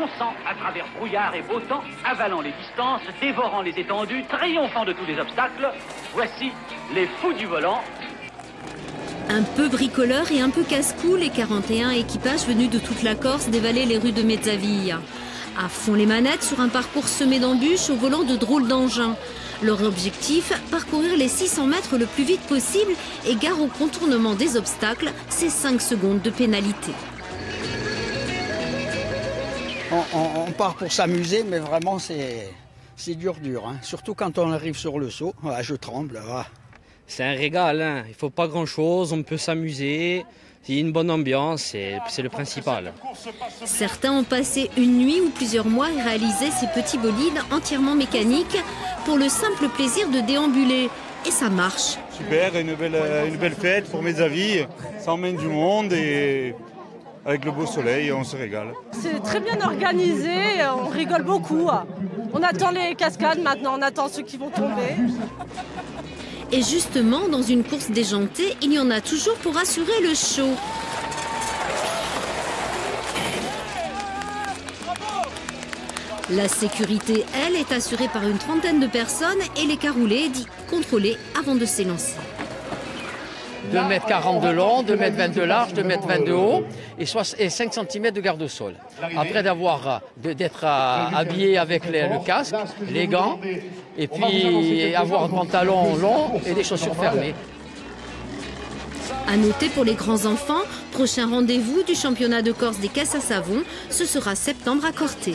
fonçant à travers brouillard et beau temps, avalant les distances, dévorant les étendues, triomphant de tous les obstacles. Voici les fous du volant. Un peu bricoleur et un peu casse-cou, les 41 équipages venus de toute la Corse dévalaient les rues de Mezzavilla. À fond les manettes sur un parcours semé d'embûches au volant de drôles d'engins. Leur objectif, parcourir les 600 mètres le plus vite possible et gare au contournement des obstacles, c'est 5 secondes de pénalité. On, part pour s'amuser, mais vraiment c'est dur dur. Hein. Surtout quand on arrive sur le saut. Ah, je tremble. Ah. C'est un régal, hein. il ne faut pas grand-chose, on peut s'amuser. Il y a une bonne ambiance et c'est le principal. Certains ont passé une nuit ou plusieurs mois à réaliser ces petits bolides entièrement mécaniques pour le simple plaisir de déambuler. Et ça marche. Super, une belle, une belle fête pour mes avis. Ça emmène du monde et avec le beau soleil, on se régale. C'est très bien organisé, on rigole beaucoup. On attend les cascades maintenant, on attend ceux qui vont tomber. Et justement, dans une course déjantée, il y en a toujours pour assurer le show. La sécurité, elle, est assurée par une trentaine de personnes et les caroulés dit contrôlés avant de s'élancer. 2 mètres 40 de long, 2 mètres 20 de large, 2 mètres 20 de haut et 5 cm de garde-sol. Après d'avoir d'être habillé avec le casque, les gants et puis avoir un pantalon long et des chaussures fermées. À noter pour les grands enfants, prochain rendez-vous du championnat de Corse des caisses à savon, ce sera septembre à Corté.